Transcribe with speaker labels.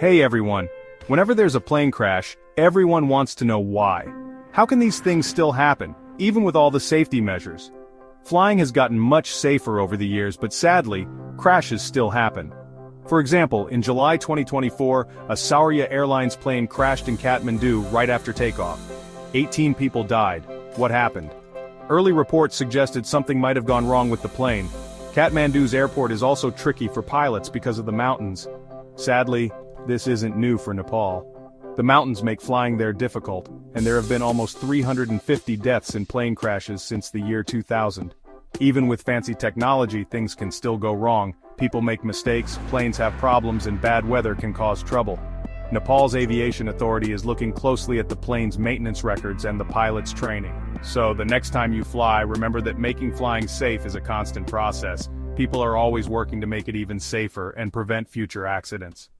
Speaker 1: Hey everyone. Whenever there's a plane crash, everyone wants to know why. How can these things still happen, even with all the safety measures? Flying has gotten much safer over the years but sadly, crashes still happen. For example, in July 2024, a Saurya Airlines plane crashed in Kathmandu right after takeoff. 18 people died. What happened? Early reports suggested something might have gone wrong with the plane. Kathmandu's airport is also tricky for pilots because of the mountains. Sadly, this isn't new for Nepal. The mountains make flying there difficult, and there have been almost 350 deaths in plane crashes since the year 2000. Even with fancy technology, things can still go wrong, people make mistakes, planes have problems and bad weather can cause trouble. Nepal's aviation authority is looking closely at the plane's maintenance records and the pilot's training. So the next time you fly, remember that making flying safe is a constant process. People are always working to make it even safer and prevent future accidents.